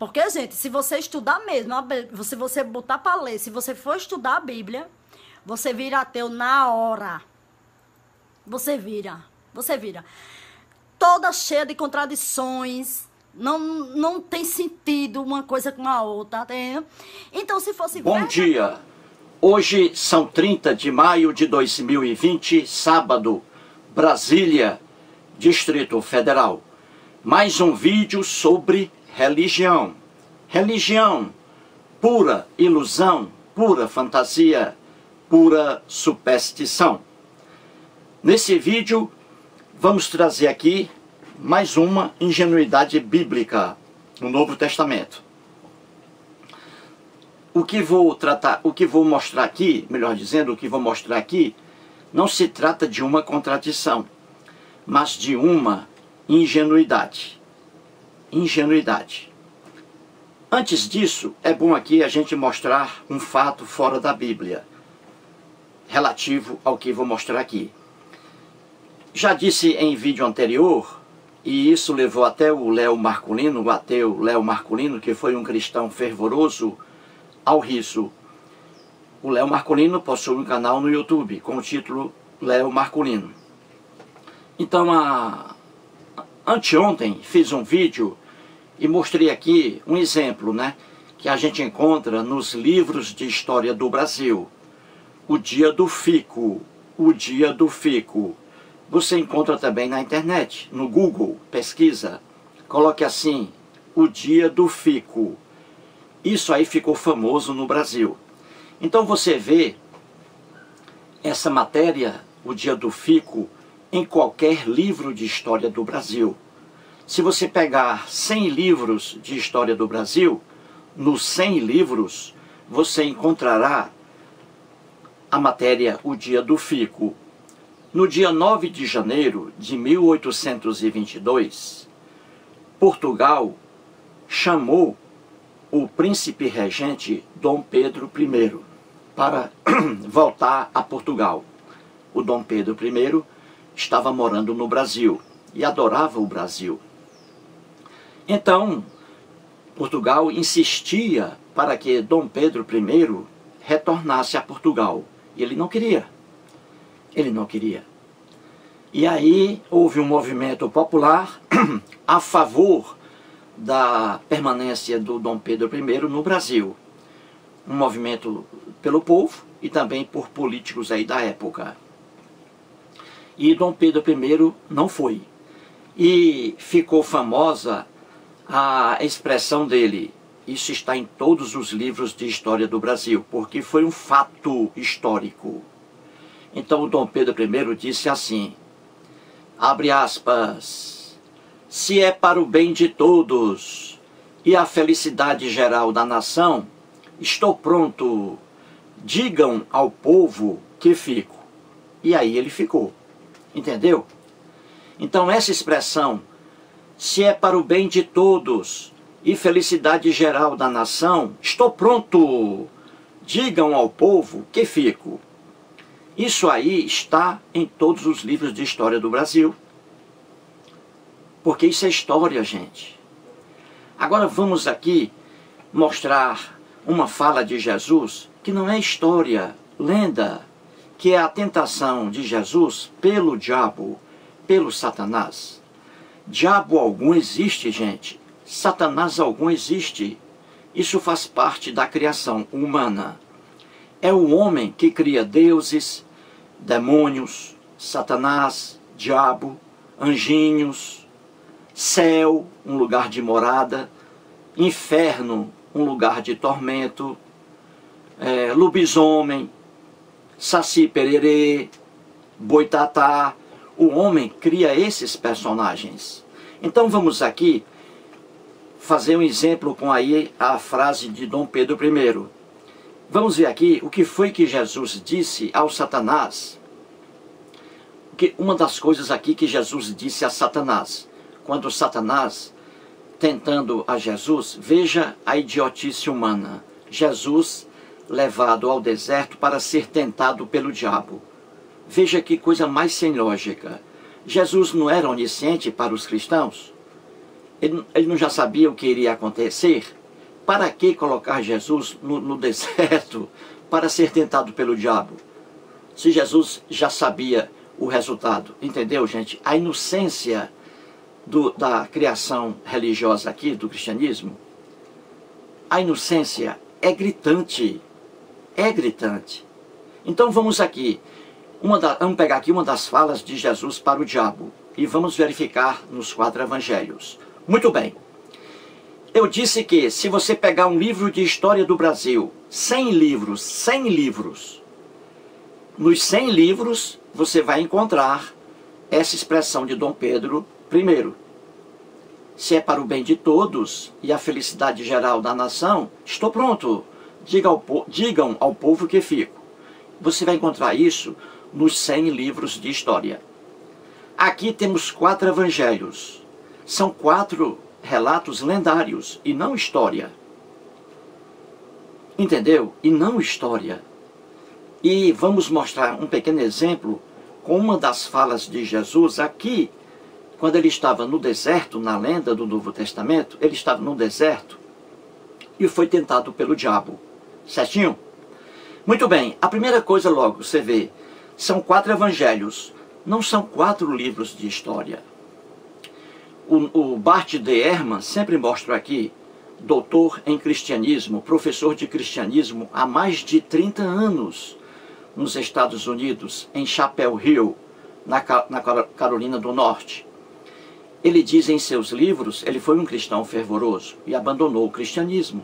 Porque, gente, se você estudar mesmo, se você botar para ler, se você for estudar a Bíblia, você vira ateu na hora. Você vira. Você vira. Toda cheia de contradições. Não, não tem sentido uma coisa com a outra, tá Então, se fosse. Bom verdade... dia. Hoje são 30 de maio de 2020, sábado, Brasília, Distrito Federal. Mais um vídeo sobre religião. Religião, pura ilusão, pura fantasia, pura superstição. Nesse vídeo, vamos trazer aqui mais uma ingenuidade bíblica no Novo Testamento o que vou tratar, o que vou mostrar aqui, melhor dizendo, o que vou mostrar aqui, não se trata de uma contradição, mas de uma ingenuidade. Ingenuidade. Antes disso, é bom aqui a gente mostrar um fato fora da Bíblia, relativo ao que vou mostrar aqui. Já disse em vídeo anterior, e isso levou até o Léo Marculino, o ateu Léo Marculino, que foi um cristão fervoroso, ao riso. O Léo Marcolino possui um canal no YouTube com o título Léo Marcolino. Então, a... anteontem fiz um vídeo e mostrei aqui um exemplo, né? Que a gente encontra nos livros de história do Brasil. O Dia do Fico. O Dia do Fico. Você encontra também na internet, no Google, pesquisa. Coloque assim, o Dia do Fico. Isso aí ficou famoso no Brasil. Então você vê essa matéria, o dia do fico, em qualquer livro de história do Brasil. Se você pegar 100 livros de história do Brasil, nos 100 livros você encontrará a matéria O Dia do Fico. No dia 9 de janeiro de 1822, Portugal chamou o príncipe regente Dom Pedro I para voltar a Portugal. O Dom Pedro I estava morando no Brasil e adorava o Brasil. Então, Portugal insistia para que Dom Pedro I retornasse a Portugal. E ele não queria. Ele não queria. E aí houve um movimento popular a favor da permanência do Dom Pedro I no Brasil. Um movimento pelo povo e também por políticos aí da época. E Dom Pedro I não foi. E ficou famosa a expressão dele. Isso está em todos os livros de história do Brasil, porque foi um fato histórico. Então o Dom Pedro I disse assim, abre aspas, se é para o bem de todos e a felicidade geral da nação, estou pronto. Digam ao povo que fico. E aí ele ficou. Entendeu? Então essa expressão, se é para o bem de todos e felicidade geral da nação, estou pronto. Digam ao povo que fico. Isso aí está em todos os livros de história do Brasil. Porque isso é história, gente. Agora vamos aqui mostrar uma fala de Jesus que não é história, lenda, que é a tentação de Jesus pelo diabo, pelo Satanás. Diabo algum existe, gente. Satanás algum existe. Isso faz parte da criação humana. É o homem que cria deuses, demônios, Satanás, diabo, anjinhos, céu, um lugar de morada, inferno, um lugar de tormento, é, lobisomem, saci pererê, boitatá. O homem cria esses personagens. Então vamos aqui fazer um exemplo com aí a frase de Dom Pedro I. Vamos ver aqui o que foi que Jesus disse ao Satanás. Que uma das coisas aqui que Jesus disse a Satanás quando Satanás, tentando a Jesus, veja a idiotice humana. Jesus levado ao deserto para ser tentado pelo diabo. Veja que coisa mais sem lógica. Jesus não era onisciente para os cristãos? Ele, ele não já sabia o que iria acontecer? Para que colocar Jesus no, no deserto para ser tentado pelo diabo? Se Jesus já sabia o resultado, entendeu, gente? A inocência do, da criação religiosa aqui, do cristianismo, a inocência é gritante. É gritante. Então vamos aqui. Da, vamos pegar aqui uma das falas de Jesus para o diabo e vamos verificar nos quatro evangelhos. Muito bem. Eu disse que se você pegar um livro de história do Brasil, 100 livros, 100 livros, nos 100 livros você vai encontrar essa expressão de Dom Pedro I. Se é para o bem de todos e a felicidade geral da nação, estou pronto. Diga ao, digam ao povo que fico. Você vai encontrar isso nos 100 livros de história. Aqui temos quatro evangelhos. São quatro relatos lendários e não história. Entendeu? E não história. E vamos mostrar um pequeno exemplo com uma das falas de Jesus aqui, quando ele estava no deserto, na lenda do Novo Testamento, ele estava no deserto e foi tentado pelo diabo. Certinho? Muito bem, a primeira coisa logo, você vê, são quatro evangelhos, não são quatro livros de história. O, o Bart de Ehrman sempre mostra aqui, doutor em cristianismo, professor de cristianismo há mais de 30 anos nos Estados Unidos, em Chapel Hill, na, na Carolina do Norte. Ele diz em seus livros, ele foi um cristão fervoroso e abandonou o cristianismo.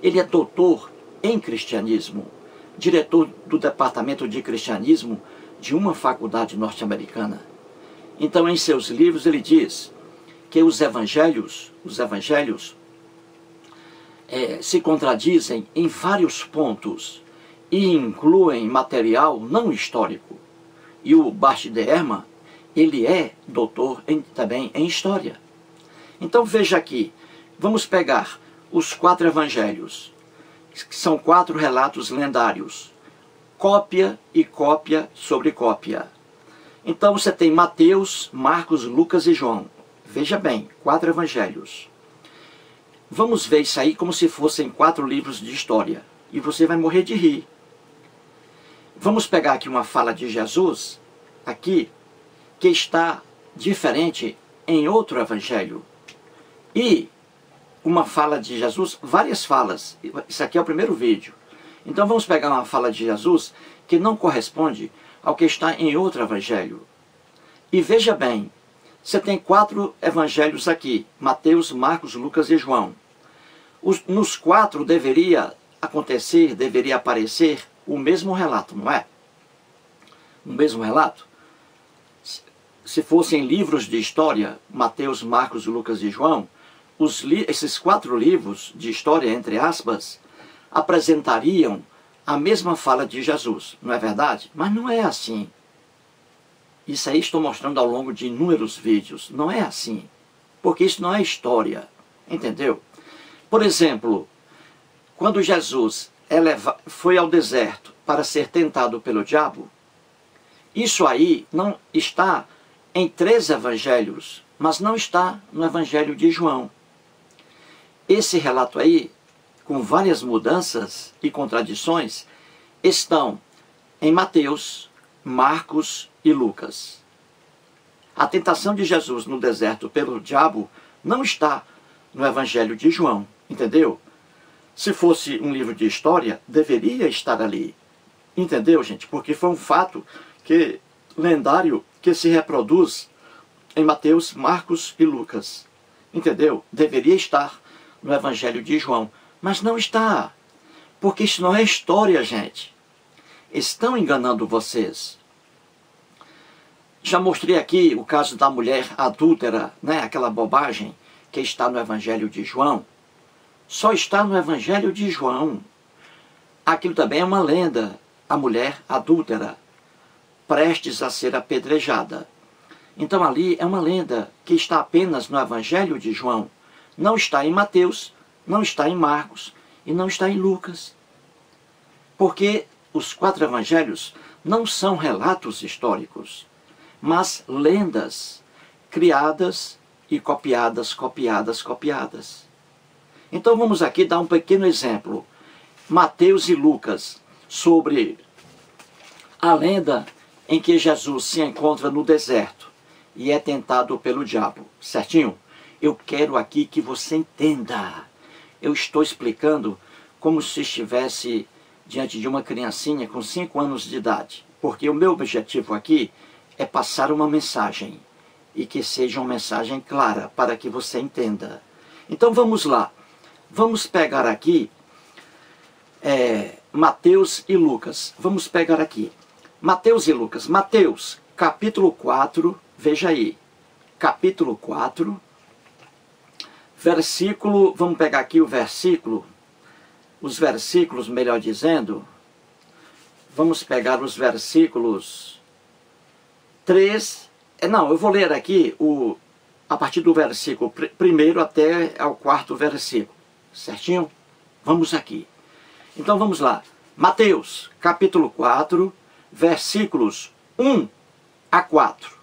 Ele é doutor em cristianismo, diretor do departamento de cristianismo de uma faculdade norte-americana. Então, em seus livros, ele diz que os evangelhos, os evangelhos, é, se contradizem em vários pontos e incluem material não histórico. E o Bart de Herman, ele é doutor em, também em história. Então veja aqui, vamos pegar os quatro evangelhos, que são quatro relatos lendários, cópia e cópia sobre cópia. Então você tem Mateus, Marcos, Lucas e João. Veja bem, quatro evangelhos. Vamos ver isso aí como se fossem quatro livros de história. E você vai morrer de rir. Vamos pegar aqui uma fala de Jesus, aqui, que está diferente em outro evangelho. E uma fala de Jesus, várias falas. Isso aqui é o primeiro vídeo. Então vamos pegar uma fala de Jesus que não corresponde ao que está em outro evangelho. E veja bem, você tem quatro evangelhos aqui: Mateus, Marcos, Lucas e João. Os, nos quatro deveria acontecer, deveria aparecer o mesmo relato, não é? O mesmo relato? Se fossem livros de história, Mateus, Marcos, Lucas e João, esses quatro livros de história, entre aspas, apresentariam a mesma fala de Jesus, não é verdade? Mas não é assim. Isso aí estou mostrando ao longo de inúmeros vídeos. Não é assim. Porque isso não é história. Entendeu? Por exemplo, quando Jesus eleva, foi ao deserto para ser tentado pelo diabo, isso aí não está em três evangelhos, mas não está no evangelho de João. Esse relato aí, com várias mudanças e contradições, estão em Mateus, Marcos e Lucas. A tentação de Jesus no deserto pelo diabo não está no evangelho de João, entendeu? Se fosse um livro de história, deveria estar ali. Entendeu, gente? Porque foi um fato que lendário que se reproduz em Mateus, Marcos e Lucas. Entendeu? Deveria estar no Evangelho de João, mas não está. Porque isso não é história, gente. Estão enganando vocês. Já mostrei aqui o caso da mulher adúltera, né? aquela bobagem que está no Evangelho de João só está no Evangelho de João. Aquilo também é uma lenda. A mulher adúltera, prestes a ser apedrejada. Então ali é uma lenda que está apenas no Evangelho de João. Não está em Mateus, não está em Marcos e não está em Lucas. Porque os quatro evangelhos não são relatos históricos, mas lendas criadas e copiadas, copiadas, copiadas. Então vamos aqui dar um pequeno exemplo. Mateus e Lucas, sobre a lenda em que Jesus se encontra no deserto e é tentado pelo diabo. Certinho? Eu quero aqui que você entenda. Eu estou explicando como se estivesse diante de uma criancinha com 5 anos de idade. Porque o meu objetivo aqui é passar uma mensagem e que seja uma mensagem clara para que você entenda. Então vamos lá. Vamos pegar aqui é, Mateus e Lucas. Vamos pegar aqui. Mateus e Lucas. Mateus, capítulo 4, veja aí. Capítulo 4, versículo, vamos pegar aqui o versículo, os versículos, melhor dizendo, vamos pegar os versículos 3, é, não, eu vou ler aqui o, a partir do versículo primeiro até ao quarto versículo, certinho? Vamos aqui. Então vamos lá. Mateus, capítulo 4, versículos 1 a 4.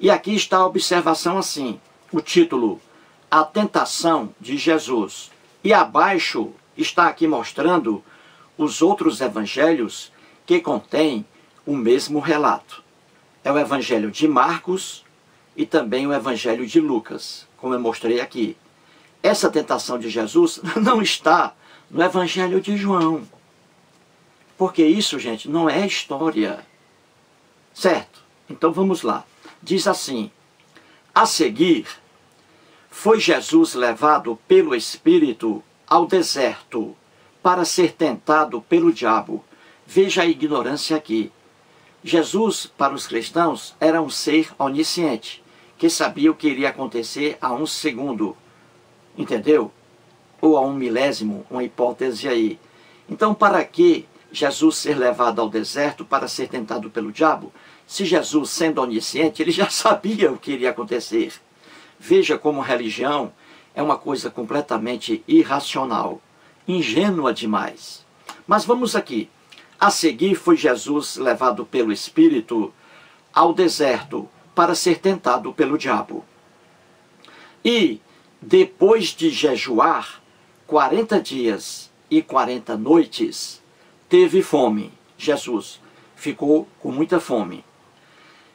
E aqui está a observação assim, o título, A Tentação de Jesus. E abaixo está aqui mostrando os outros evangelhos que contêm o mesmo relato é o Evangelho de Marcos e também o Evangelho de Lucas, como eu mostrei aqui. Essa tentação de Jesus não está no Evangelho de João. Porque isso, gente, não é história. Certo? Então vamos lá. Diz assim: A seguir, foi Jesus levado pelo Espírito ao deserto para ser tentado pelo diabo. Veja a ignorância aqui. Jesus, para os cristãos, era um ser onisciente, que sabia o que iria acontecer a um segundo. Entendeu? Ou a um milésimo, uma hipótese aí. Então, para que Jesus ser levado ao deserto para ser tentado pelo diabo? Se Jesus, sendo onisciente, ele já sabia o que iria acontecer. Veja como religião é uma coisa completamente irracional, ingênua demais. Mas vamos aqui. A seguir foi Jesus levado pelo Espírito ao deserto para ser tentado pelo diabo. E, depois de jejuar 40 dias e 40 noites, teve fome. Jesus ficou com muita fome.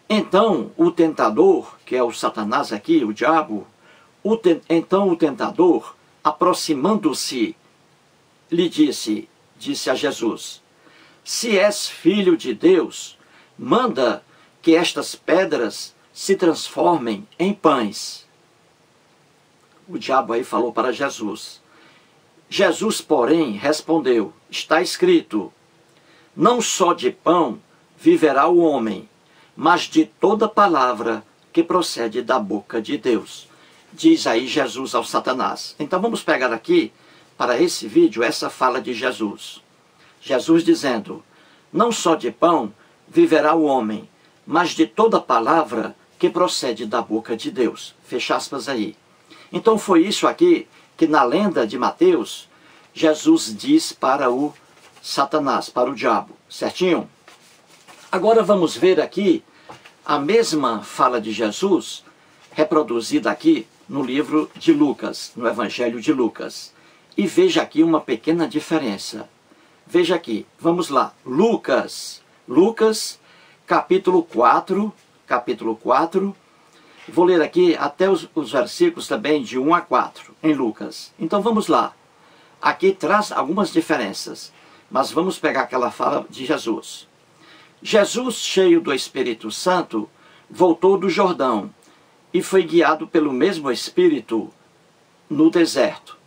Então o tentador, que é o Satanás aqui, o diabo, o então o tentador, aproximando-se, lhe disse, disse a Jesus: se és filho de Deus, manda que estas pedras se transformem em pães. O diabo aí falou para Jesus. Jesus, porém, respondeu: Está escrito: Não só de pão viverá o homem, mas de toda palavra que procede da boca de Deus. Diz aí Jesus ao Satanás. Então vamos pegar aqui, para esse vídeo, essa fala de Jesus. Jesus dizendo: Não só de pão viverá o homem, mas de toda palavra que procede da boca de Deus. Fecha aspas aí. Então foi isso aqui que na lenda de Mateus, Jesus diz para o Satanás, para o diabo. Certinho? Agora vamos ver aqui a mesma fala de Jesus reproduzida aqui no livro de Lucas, no Evangelho de Lucas. E veja aqui uma pequena diferença. Veja aqui, vamos lá. Lucas, Lucas, capítulo 4, capítulo 4. Vou ler aqui até os, os versículos também de 1 a 4 em Lucas. Então vamos lá. Aqui traz algumas diferenças, mas vamos pegar aquela fala de Jesus. Jesus, cheio do Espírito Santo, voltou do Jordão e foi guiado pelo mesmo Espírito no deserto.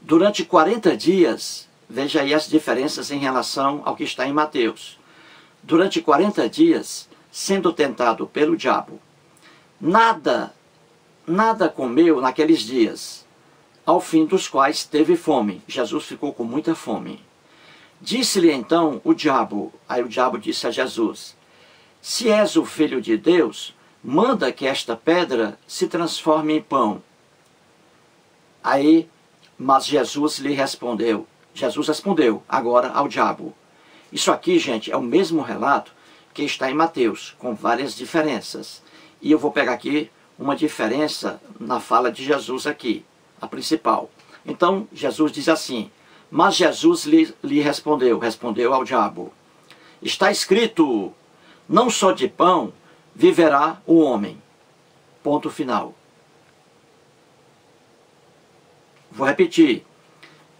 Durante 40 dias Veja aí as diferenças em relação ao que está em Mateus. Durante 40 dias, sendo tentado pelo diabo, nada, nada comeu naqueles dias, ao fim dos quais teve fome. Jesus ficou com muita fome. Disse-lhe então o diabo, aí o diabo disse a Jesus: Se és o filho de Deus, manda que esta pedra se transforme em pão. Aí, mas Jesus lhe respondeu: Jesus respondeu agora ao diabo. Isso aqui, gente, é o mesmo relato que está em Mateus, com várias diferenças. E eu vou pegar aqui uma diferença na fala de Jesus aqui, a principal. Então, Jesus diz assim: Mas Jesus lhe, lhe respondeu, respondeu ao diabo: Está escrito, não só de pão viverá o homem. Ponto final. Vou repetir.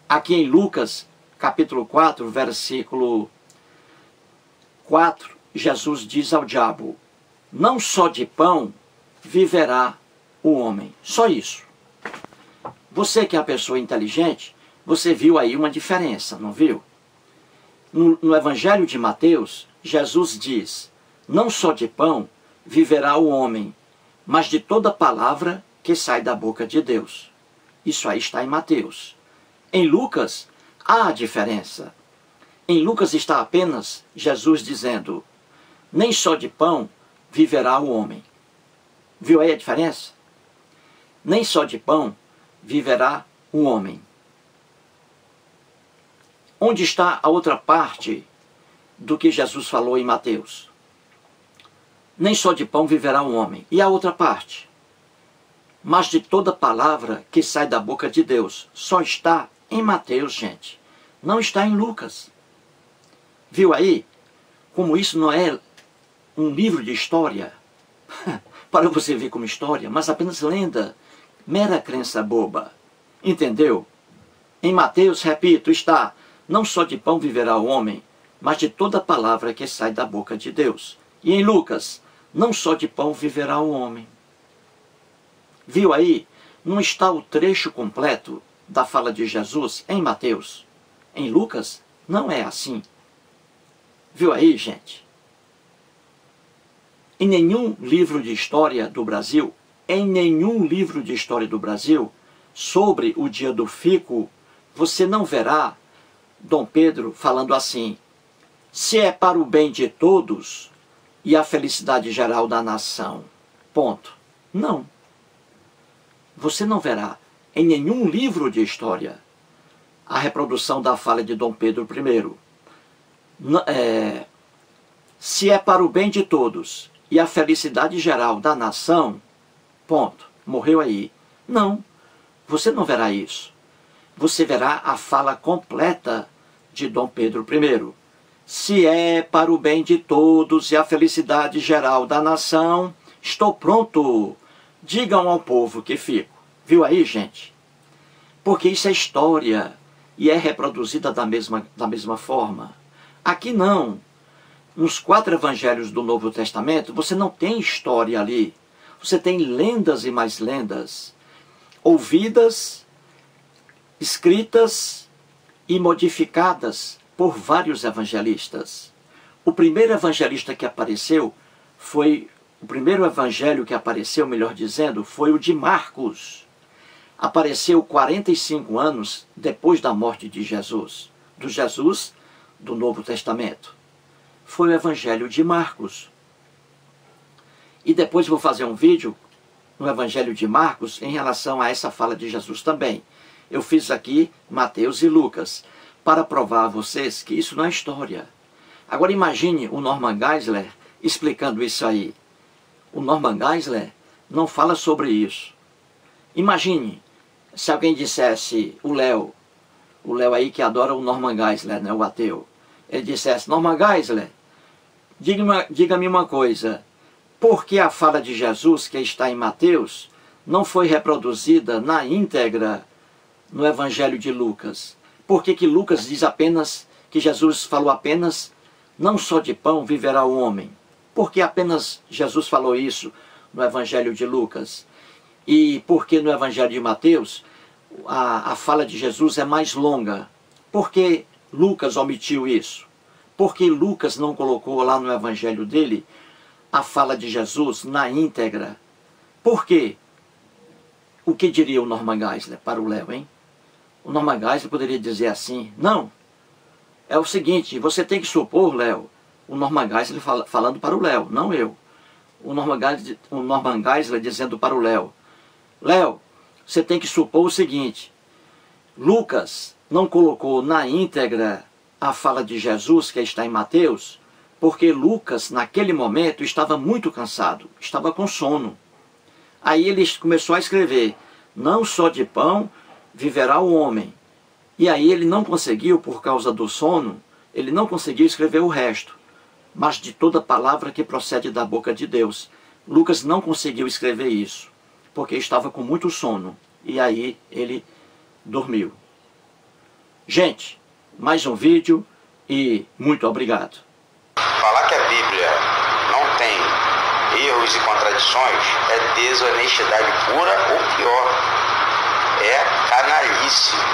Aqui em Lucas, capítulo 4, versículo 4, Jesus diz ao diabo: Não só de pão viverá o homem. Só isso. Você que é a pessoa inteligente, você viu aí uma diferença, não viu? No, no Evangelho de Mateus, Jesus diz: Não só de pão viverá o homem, mas de toda palavra que sai da boca de Deus. Isso aí está em Mateus. Em Lucas, há a diferença. Em Lucas está apenas Jesus dizendo: Nem só de pão viverá o homem. Viu aí a diferença? Nem só de pão viverá o homem. Onde está a outra parte do que Jesus falou em Mateus? Nem só de pão viverá o homem. E a outra parte? Mas de toda palavra que sai da boca de Deus. Só está em Mateus, gente. Não está em Lucas. Viu aí? Como isso não é um livro de história, para você ver como história, mas apenas lenda, mera crença boba. Entendeu? Em Mateus, repito, está: não só de pão viverá o homem, mas de toda palavra que sai da boca de Deus. E em Lucas, não só de pão viverá o homem. Viu aí? Não está o trecho completo da fala de Jesus em Mateus. Em Lucas, não é assim. Viu aí, gente? Em nenhum livro de história do Brasil, em nenhum livro de história do Brasil, sobre o dia do fico, você não verá Dom Pedro falando assim: se é para o bem de todos, e a felicidade geral da nação. Ponto. Não. Você não verá em nenhum livro de história a reprodução da fala de Dom Pedro I. É, se é para o bem de todos e a felicidade geral da nação, ponto. Morreu aí. Não. Você não verá isso. Você verá a fala completa de Dom Pedro I se é para o bem de todos e a felicidade geral da nação, estou pronto. Digam ao povo que fico. Viu aí, gente? Porque isso é história e é reproduzida da mesma, da mesma forma. Aqui não. Nos quatro evangelhos do Novo Testamento, você não tem história ali. Você tem lendas e mais lendas, ouvidas, escritas e modificadas por vários evangelistas. O primeiro evangelista que apareceu foi o primeiro evangelho que apareceu, melhor dizendo, foi o de Marcos. Apareceu 45 anos depois da morte de Jesus, do Jesus do Novo Testamento. Foi o evangelho de Marcos. E depois vou fazer um vídeo no evangelho de Marcos em relação a essa fala de Jesus também. Eu fiz aqui Mateus e Lucas para provar a vocês que isso não é história. Agora imagine o Norman Geisler explicando isso aí. O Norman Geisler não fala sobre isso. Imagine se alguém dissesse, o Léo, o Léo aí que adora o Norman Geisler, né, o ateu, ele dissesse, Norman Geisler, diga-me diga uma coisa, por que a fala de Jesus que está em Mateus não foi reproduzida na íntegra no Evangelho de Lucas? Por que, que Lucas diz apenas que Jesus falou apenas não só de pão viverá o homem? Por que apenas Jesus falou isso no Evangelho de Lucas? E por que no Evangelho de Mateus a, a fala de Jesus é mais longa? Por que Lucas omitiu isso? Por que Lucas não colocou lá no Evangelho dele a fala de Jesus na íntegra? Por quê? O que diria o Norman Geisler para o Léo, hein? O Norman Geisler poderia dizer assim, não, é o seguinte, você tem que supor, Léo, o Norman Geisler fala, falando para o Léo, não eu. O Norman, Geisler, o Norman Geisler dizendo para o Léo, Léo, você tem que supor o seguinte, Lucas não colocou na íntegra a fala de Jesus que está em Mateus, porque Lucas, naquele momento, estava muito cansado, estava com sono. Aí ele começou a escrever: Não só de pão viverá o homem. E aí ele não conseguiu, por causa do sono, ele não conseguiu escrever o resto, mas de toda palavra que procede da boca de Deus. Lucas não conseguiu escrever isso, porque estava com muito sono. E aí ele dormiu. Gente, mais um vídeo e muito obrigado. Falar que a Bíblia não tem erros e contradições é desonestidade pura ou pior, é canalice.